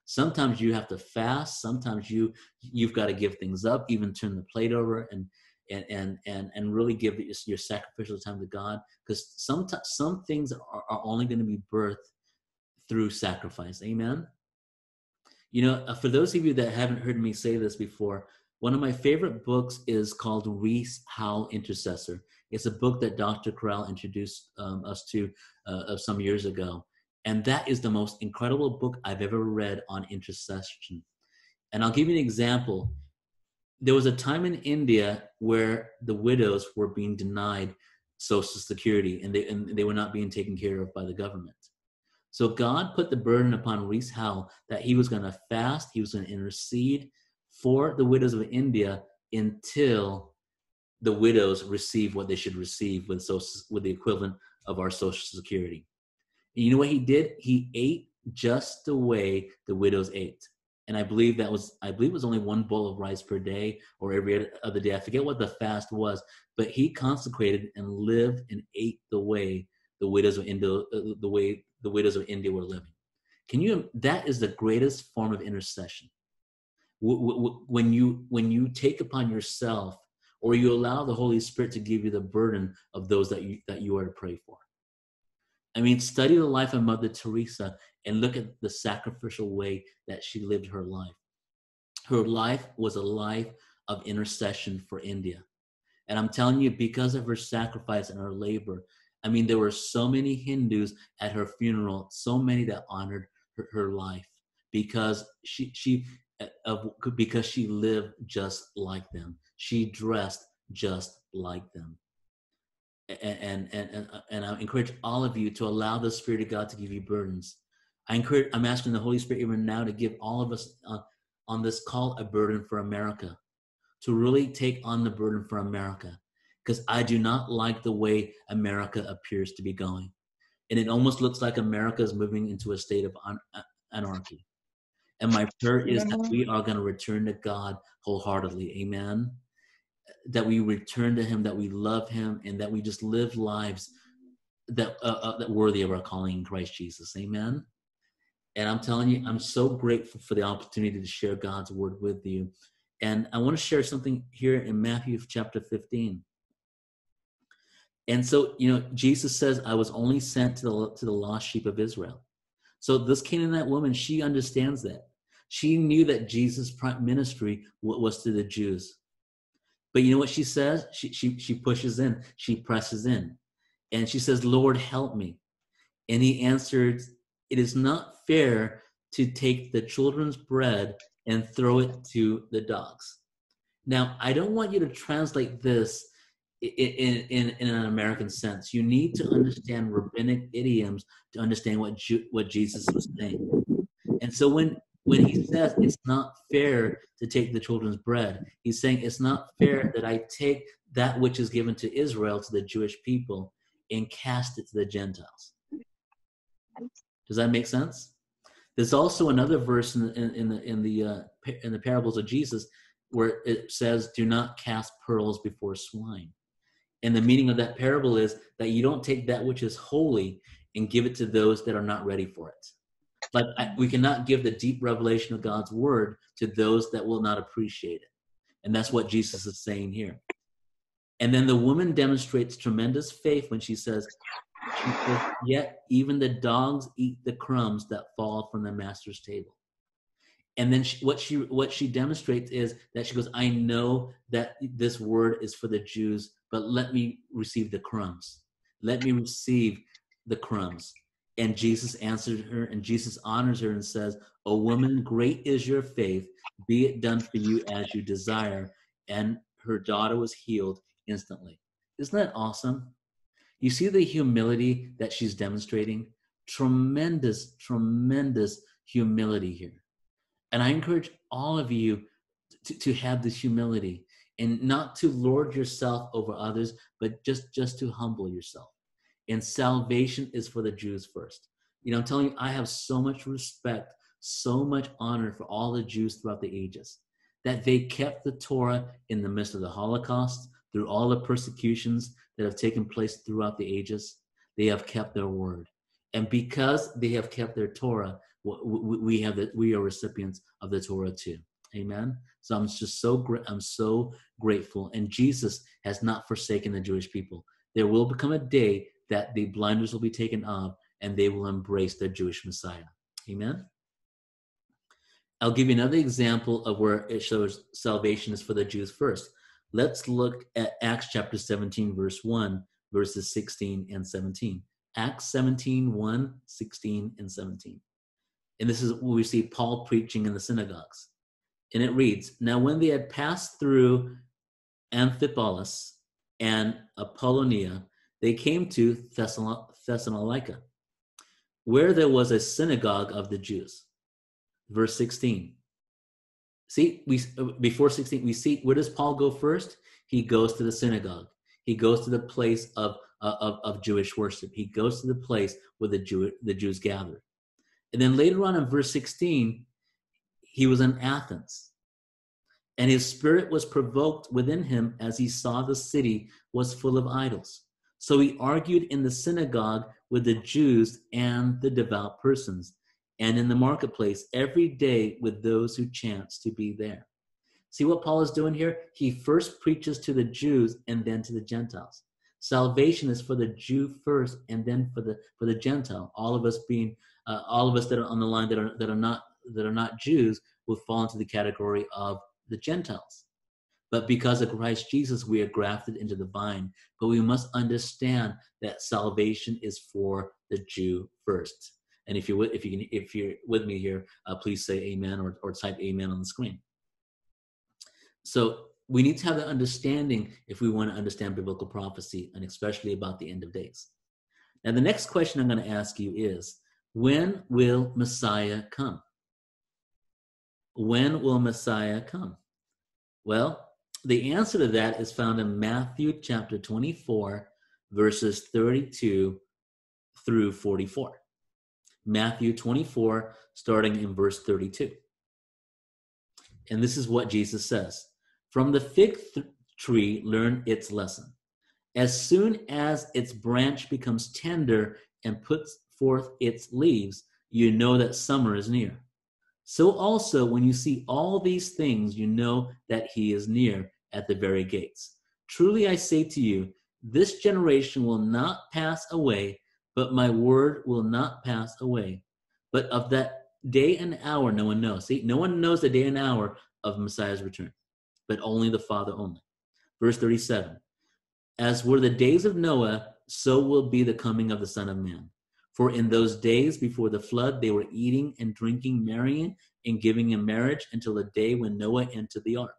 Speaker 1: Sometimes you have to fast. Sometimes you you've got to give things up, even turn the plate over, and and and and, and really give your sacrificial time to God. Because some some things are, are only going to be birthed through sacrifice. Amen. You know, uh, for those of you that haven't heard me say this before, one of my favorite books is called Rees Howell Intercessor. It's a book that Dr. Corral introduced um, us to uh, some years ago. And that is the most incredible book I've ever read on intercession. And I'll give you an example. There was a time in India where the widows were being denied Social Security and they, and they were not being taken care of by the government. So God put the burden upon Rees Howell that he was going to fast, he was going to intercede, for the widows of India until the widows receive what they should receive with, social, with the equivalent of our Social Security. And you know what he did? He ate just the way the widows ate. And I believe that was, I believe it was only one bowl of rice per day or every other day. I forget what the fast was, but he consecrated and lived and ate the way the widows of India, uh, the way the widows of India were living. Can you? That is the greatest form of intercession when you when you take upon yourself or you allow the holy spirit to give you the burden of those that you that you are to pray for I mean, study the life of Mother Teresa and look at the sacrificial way that she lived her life. Her life was a life of intercession for India. And I'm telling you, because of her sacrifice and her labor, I mean, there were so many Hindus at her funeral, so many that honored her, her life because she she Uh, of because she lived just like them. She dressed just like them. And and and uh, and I encourage all of you to allow the Spirit of God to give you burdens. I encourage. I'm asking the Holy Spirit even now to give all of us uh, on this call a burden for America, to really take on the burden for America, because I do not like the way America appears to be going, and it almost looks like America is moving into a state of uh, anarchy. And my prayer is that we are going to return to God wholeheartedly. Amen. That we return to Him, that we love Him, and that we just live lives that uh, uh, that worthy of our calling in Christ Jesus. Amen. And I'm telling you, I'm so grateful for the opportunity to share God's word with you. And I want to share something here in Matthew chapter 15. And so, you know, Jesus says, I was only sent to the, to the lost sheep of Israel. So this Canaanite woman, she understands that. She knew that Jesus' ministry was to the Jews. But you know what she says? She, she, she pushes in, she presses in. And she says, Lord, help me. And he answered, It is not fair to take the children's bread and throw it to the dogs. Now, I don't want you to translate this in, in, in an American sense. You need to understand rabbinic idioms to understand what, Ju- what Jesus was saying. And so when when he says it's not fair to take the children's bread, he's saying it's not fair that I take that which is given to Israel, to the Jewish people, and cast it to the Gentiles. Does that make sense? There's also another verse in, in, in the in the uh, in the parables of Jesus where it says, "Do not cast pearls before swine." And the meaning of that parable is that you don't take that which is holy and give it to those that are not ready for it. But we cannot give the deep revelation of God's word to those that will not appreciate it. And that's what Jesus is saying here. And then the woman demonstrates tremendous faith when she says, she says Yet even the dogs eat the crumbs that fall from the master's table. And then she, what she what she demonstrates is that she goes, I know that this word is for the Jews, but let me receive the crumbs. Let me receive the crumbs. And Jesus answered her, and Jesus honors her and says, O woman, great is your faith. Be it done for you as you desire. And her daughter was healed instantly. Isn't that awesome? You see the humility that she's demonstrating? Tremendous, tremendous humility here. And I encourage all of you to, to have this humility and not to lord yourself over others, but just, just to humble yourself and salvation is for the Jews first. You know, I'm telling you, I have so much respect, so much honor for all the Jews throughout the ages that they kept the Torah in the midst of the Holocaust, through all the persecutions that have taken place throughout the ages. They have kept their word. And because they have kept their Torah, we have that we are recipients of the Torah too. Amen. So I'm just so. I'm so grateful. And Jesus has not forsaken the Jewish people. There will become a day that the blinders will be taken off and they will embrace their Jewish Messiah. Amen. I'll give you another example of where it shows salvation is for the Jews first. Let's look at Acts chapter 17, verse 1, verses 16 and 17. Acts 17, 1, 16, and 17. And this is where we see Paul preaching in the synagogues. And it reads Now, when they had passed through Amphipolis and Apollonia, they came to Thessalonica, where there was a synagogue of the Jews. Verse 16. See, we before 16, we see where does Paul go first? He goes to the synagogue. He goes to the place of, uh, of, of Jewish worship. He goes to the place where the Jew, the Jews gather. And then later on in verse 16, he was in Athens. And his spirit was provoked within him as he saw the city was full of idols. So he argued in the synagogue with the Jews and the devout persons, and in the marketplace every day with those who chanced to be there. See what Paul is doing here? He first preaches to the Jews and then to the Gentiles. Salvation is for the Jew first, and then for the for the Gentile. All of us being, uh, all of us that are on the line that are that are not that are not Jews will fall into the category of the Gentiles. But because of Christ Jesus, we are grafted into the vine. But we must understand that salvation is for the Jew first. And if you're if you can, if you're with me here, uh, please say Amen or or type Amen on the screen. So we need to have that understanding if we want to understand biblical prophecy and especially about the end of days. Now, the next question I'm going to ask you is when will Messiah come? When will Messiah come? Well, the answer to that is found in Matthew chapter 24, verses 32 through 44. Matthew 24, starting in verse 32. And this is what Jesus says from the fig th- tree, learn its lesson. As soon as its branch becomes tender and puts forth its leaves, you know that summer is near. So also, when you see all these things, you know that he is near at the very gates. Truly I say to you, this generation will not pass away, but my word will not pass away. But of that day and hour, no one knows. See, no one knows the day and hour of Messiah's return but only the Father only. Verse 37 As were the days of Noah, so will be the coming of the Son of Man. For in those days before the flood, they were eating and drinking, marrying and giving in marriage until the day when Noah entered the ark.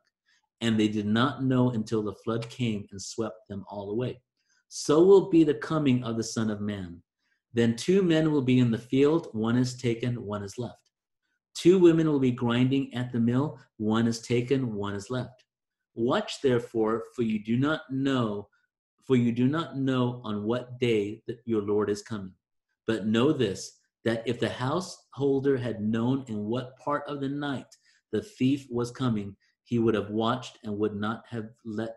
Speaker 1: And they did not know until the flood came and swept them all away. So will be the coming of the Son of Man. Then two men will be in the field, one is taken, one is left. Two women will be grinding at the mill, one is taken, one is left. Watch therefore, for you do not know, for you do not know on what day that your Lord is coming. But know this that if the householder had known in what part of the night the thief was coming, he would have watched and would not have let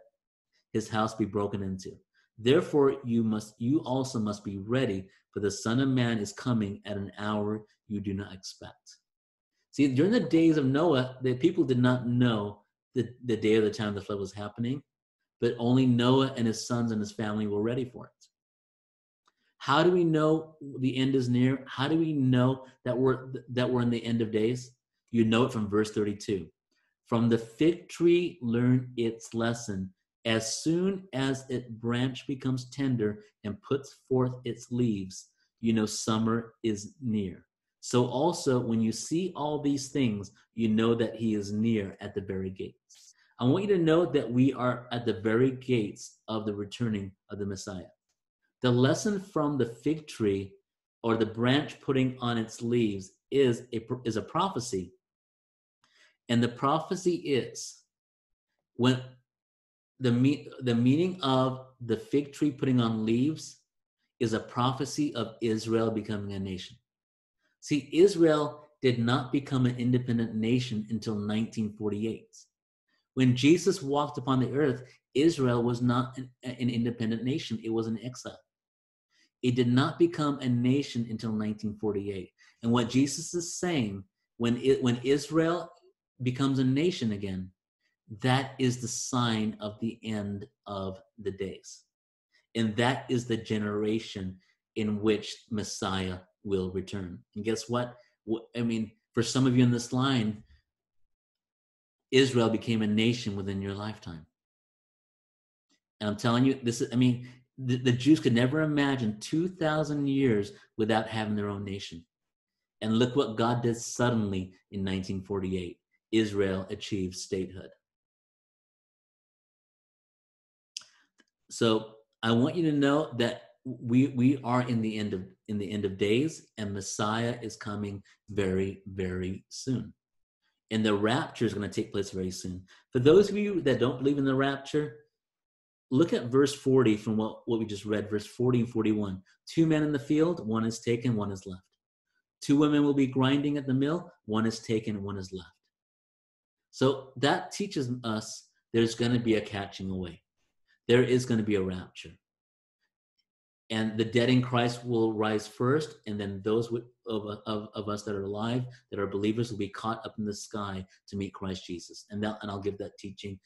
Speaker 1: his house be broken into. Therefore, you must you also must be ready, for the Son of Man is coming at an hour you do not expect. See, during the days of Noah, the people did not know the, the day or the time the flood was happening, but only Noah and his sons and his family were ready for it. How do we know the end is near? How do we know that we're that we're in the end of days? You know it from verse 32. From the fig tree learn its lesson. As soon as its branch becomes tender and puts forth its leaves, you know summer is near. So also, when you see all these things, you know that he is near at the very gates. I want you to know that we are at the very gates of the returning of the Messiah. The lesson from the fig tree or the branch putting on its leaves is a, is a prophecy. And the prophecy is when the, me, the meaning of the fig tree putting on leaves is a prophecy of Israel becoming a nation. See, Israel did not become an independent nation until 1948. When Jesus walked upon the earth, Israel was not an, an independent nation, it was an exile. It did not become a nation until 1948. And what Jesus is saying, when, it, when Israel becomes a nation again, that is the sign of the end of the days. And that is the generation in which Messiah will return. And guess what? I mean, for some of you in this line, Israel became a nation within your lifetime. And I'm telling you, this is, I mean, the, the Jews could never imagine 2,000 years without having their own nation. And look what God did suddenly in 1948. Israel achieved statehood. So I want you to know that we we are in the end of in the end of days and messiah is coming very very soon and the rapture is going to take place very soon for those of you that don't believe in the rapture look at verse 40 from what, what we just read verse 40 and 41 two men in the field one is taken one is left. Two women will be grinding at the mill one is taken one is left. So that teaches us there's going to be a catching away. There is going to be a rapture. And the dead in Christ will rise first, and then those of, of, of us that are alive, that are believers, will be caught up in the sky to meet Christ Jesus. And that, and I'll give that teaching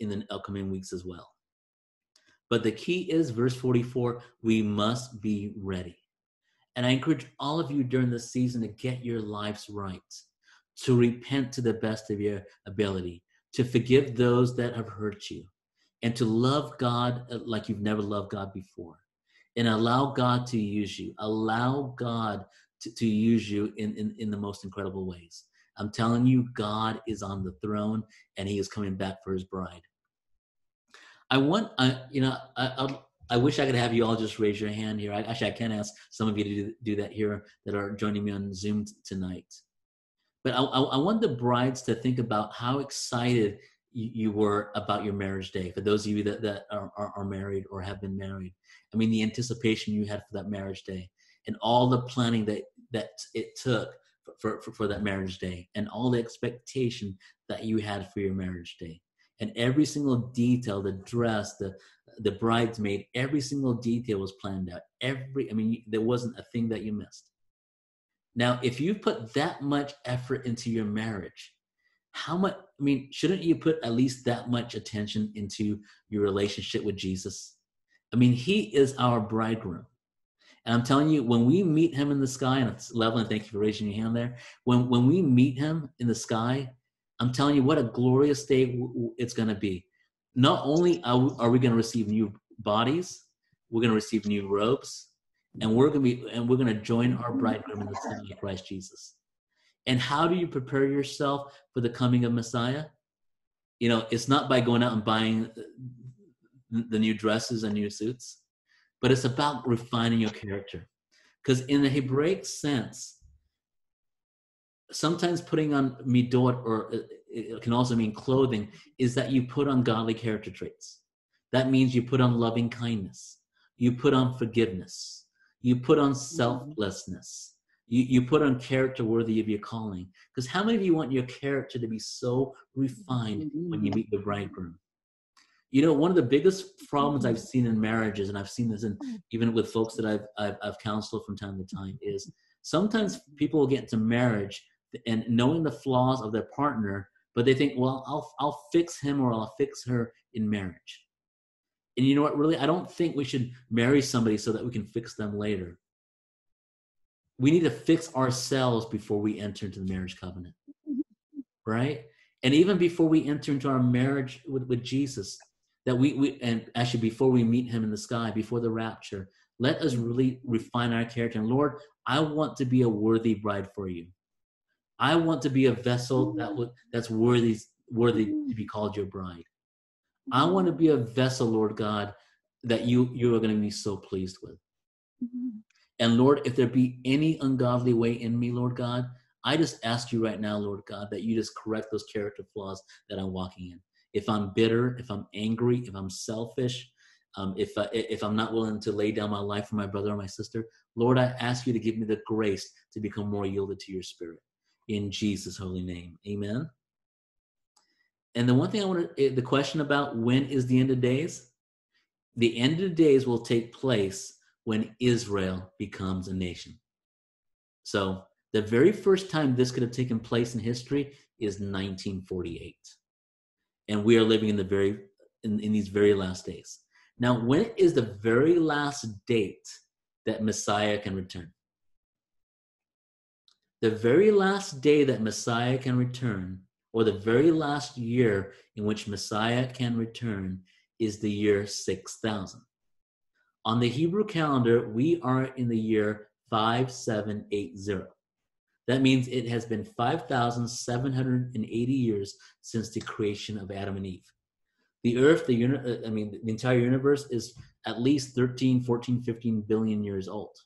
Speaker 1: in the upcoming weeks as well. But the key is verse 44 we must be ready. And I encourage all of you during this season to get your lives right, to repent to the best of your ability, to forgive those that have hurt you, and to love God uh, like you've never loved God before. And allow God to use you. Allow God to, to use you in, in, in the most incredible ways. I'm telling you, God is on the throne and he is coming back for his bride. I want, uh, you know, I, I, I wish I could have you all just raise your hand here. I, actually, I can ask some of you to do, do that here that are joining me on Zoom t- tonight. But I, I, I, want the brides to think about how excited you, you, were about your marriage day. For those of you that, that are, are, are married or have been married, I mean, the anticipation you had for that marriage day and all the planning that, that it took for, for, for that marriage day and all the expectation that you had for your marriage day and every single detail the dress the the bridesmaid every single detail was planned out. Every i mean there wasn't a thing that you missed. Now if you put that much effort into your marriage how much i mean shouldn't you put at least that much attention into your relationship with jesus? I mean he is our bridegroom. And I'm telling you, when we meet him in the sky, and it's level, and thank you for raising your hand there. When when we meet him in the sky, I'm telling you, what a glorious day it's going to be. Not only are we, going to receive new bodies, we're going to receive new robes, and we're going to be and we're going to join our bridegroom in the sky of Christ Jesus. And how do you prepare yourself for the coming of Messiah? You know, it's not by going out and buying uh, the new dresses and new suits but it's about refining your character. Because in the Hebraic sense, sometimes putting on midot, or it can also mean clothing, is that you put on godly character traits. That means you put on loving kindness, you put on forgiveness, you put on selflessness, you, you put on character worthy of your calling. Because how many of you want your character to be so refined when you meet the bridegroom? you know one of the biggest problems i've mm-hmm. seen in marriages and i've seen this in mm. even with folks that i've i've, I've counseled from time to time is sometimes people get into marriage and knowing the flaws of their partner but they think well i'll i'll fix him or i'll fix her in marriage. And you know what really i don't think we should marry somebody so that we can fix them later. We need to fix ourselves before we enter into the marriage covenant right? And even before we enter into our marriage with, with jesus that we, we and actually before we meet him in the sky before the rapture let us really refine our character. And lord i want to be a worthy bride for you i want to be a vessel that mm-hmm. would that's worthy worthy to be called your bride. I mm-hmm. want to be a vessel lord god that you you are going to be so pleased with. Mm-hmm. And lord if there be any ungodly way in me lord god i just ask you right now lord god that you just correct those character flaws that i'm walking in. If I'm bitter, if I'm angry, if I'm selfish, um, if, I, if I'm not willing to lay down my life for my brother or my sister, Lord, I ask you to give me the grace to become more yielded to your spirit. In Jesus' holy name. Amen. And the one thing I want to, eh, the question about when is the end of days? The end of days will take place when Israel becomes a nation. So the very first time this could have taken place in history is 1948 and we are living in the very in, in these very last days now when is the very last date that messiah can return the very last day that messiah can return or the very last year in which messiah can return is the year 6000 on the hebrew calendar we are in the year 5780 that means it has been 5,780 years since the creation of Adam and Eve. The earth, the uni- uh, I mean, the entire universe is at least 13, 14, 15 billion years old.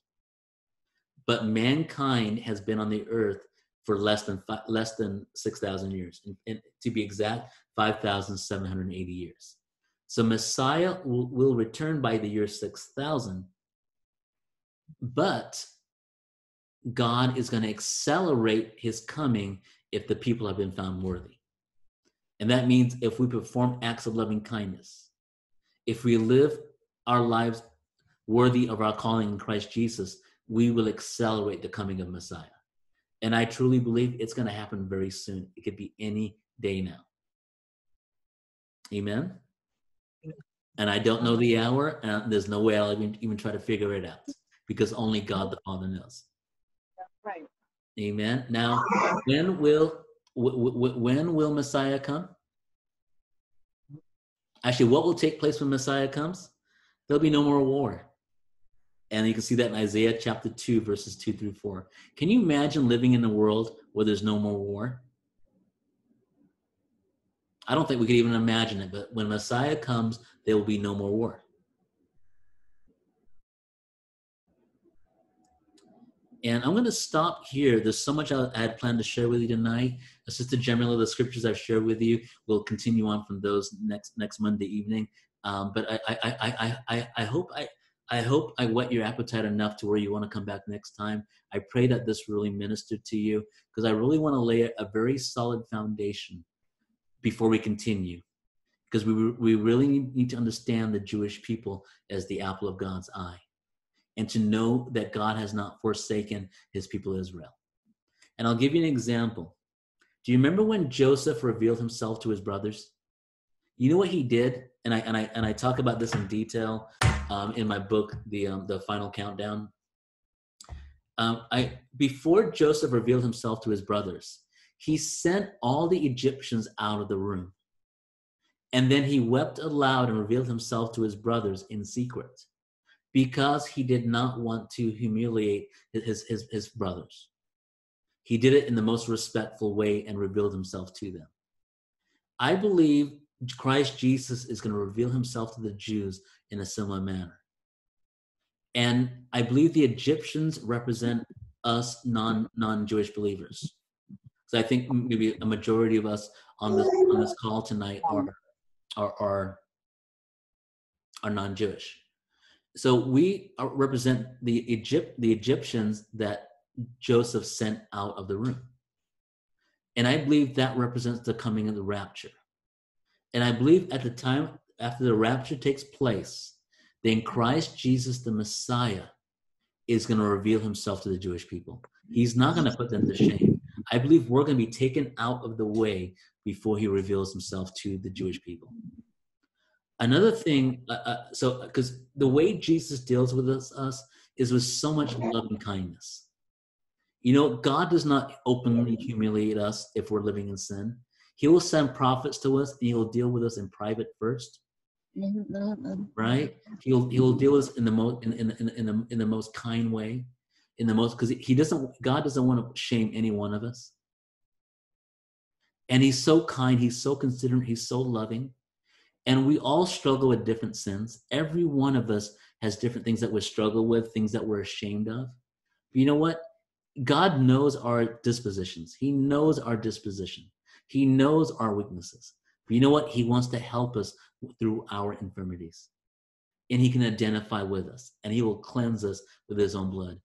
Speaker 1: But mankind has been on the earth for less than less than 6,000 years. And, and, to be exact, 5,780 years. So Messiah will, will return by the year 6,000. But God is going to accelerate his coming if the people have been found worthy. And that means if we perform acts of loving kindness, if we live our lives worthy of our calling in Christ Jesus, we will accelerate the coming of Messiah. And I truly believe it's going to happen very soon. It could be any day now. Amen. And I don't know the hour, and there's no way I'll even, even try to figure it out because only God the Father knows.
Speaker 2: Right.
Speaker 1: Amen. Now, when will when will Messiah come? Actually, what will take place when Messiah comes? There'll be no more war. And you can see that in Isaiah chapter 2, verses 2 through 4. Can you imagine living in a world where there's no more war? I don't think we could even imagine it, but when Messiah comes, there will be no more war. And I'm going to stop here. There's so much I had planned to share with you tonight. Sister General, of the scriptures I've shared with you will continue on from those next next Monday evening. Um, but I, I, I, I, I hope I, I hope I whet your appetite enough to where you want to come back next time. I pray that this really ministered to you because I really want to lay a, very solid foundation before we continue. Because we, we really need to understand the Jewish people as the apple of God's eye and to know that God has not forsaken his people Israel. And I'll give you an example. Do you remember when Joseph revealed himself to his brothers? You know what he did? And I and I and I talk about this in detail um, in my book, the um, the final countdown. Um, I before Joseph revealed himself to his brothers, he sent all the Egyptians out of the room, and then he wept aloud and revealed himself to his brothers in secret, because he did not want to humiliate his his, his brothers. He did it in the most respectful way and revealed himself to them. I believe Christ Jesus is going to reveal himself to the Jews in a similar manner. And I believe the Egyptians represent us non non Jewish believers. So I think maybe a majority of us on this on this call tonight are are are, are non Jewish. So we represent the Egypt the Egyptians that Joseph sent out of the room. And I believe that represents the coming of the rapture. And I believe at the time after the rapture takes place, then Christ Jesus, the Messiah, is going to reveal himself to the Jewish people. He's not going to put them to shame. I believe we're going to be taken out of the way before he reveals himself to the Jewish people. Another thing, uh, uh, so because the way Jesus deals with us, us is with so much love and kindness. You know, God does not openly humiliate us if we're living in sin. He will send prophets to us and he will deal with us in private first. Right? He'll he'll deal with us in the most in, in, in, in the in the most kind way. In the most because he doesn't God doesn't want to shame any one of us. And he's so kind, he's so considerate, he's so loving. And we all struggle with different sins. Every one of us has different things that we struggle with, things that we're ashamed of. But you know what? God knows our dispositions. He knows our disposition. He knows our weaknesses. But you know what? He wants to help us through our infirmities. And he can identify with us and he will cleanse us with his own blood.